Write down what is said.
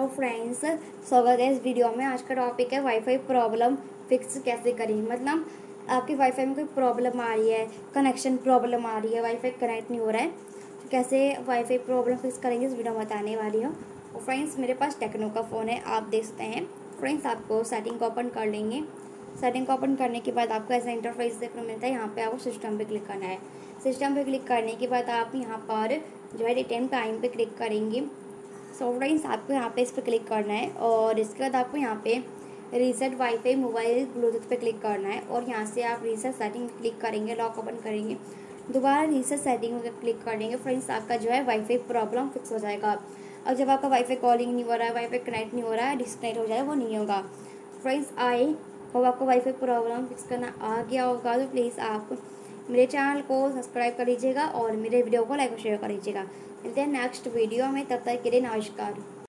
Hello friends, स्वागत है इस वीडियो में। आज का टॉपिक है वाईफाई प्रॉब्लम फिक्स कैसे करें? मतलब आपके वाईफाई में कोई प्रॉब्लम आ रही है कनेक्शन प्रॉब्लम आ रही है वाईफाई कनेक्ट नहीं हो रहा है तो कैसे वाईफाई प्रॉब्लम फिक्स करेंगे इस वीडियो में बताने वाली हूँ। और फ्रेंड्स मेरे पास टेक्नो का फ़ोन है, आप देख सकते हैं। फ्रेंड्स आपको सेटिंग को ओपन कर लेंगे। सेटिंग को ओपन करने के बाद आपको ऐसा इंटरफेस देखने को मिलता है, यहाँ पे आपको सिस्टम पे क्लिक करना है। सिस्टम पे क्लिक करने के बाद आप यहाँ पर जो है रिटेम टाइम पे क्लिक करेंगे। सो फ्रेंड्स आपको यहाँ पे इस पर क्लिक करना है और इसके बाद आपको यहाँ पे रीसेट वाईफाई मोबाइल ब्लूटूथ पे क्लिक करना है और यहाँ से आप रीसेट सेटिंग क्लिक करेंगे लॉक ओपन करेंगे, दोबारा रीसेट सेटिंग में क्लिक कर देंगे फ्रेंड्स आपका जो है वाईफाई प्रॉब्लम फिक्स हो जाएगा। और जब आपका वाईफाई कॉलिंग नहीं हो रहा है वाईफाई कनेक्ट नहीं हो रहा है डिस्कनेक्ट हो जाए वो नहीं होगा। फ्रेंड्स आए और आपको वाईफाई प्रॉब्लम फिक्स करना आ गया होगा तो प्लीज़ आप मेरे चैनल को सब्सक्राइब कर लीजिएगा और मेरे वीडियो को लाइक और शेयर कर लीजिएगा मिलते हैं नेक्स्ट वीडियो में, तब तक के लिए नमस्कार।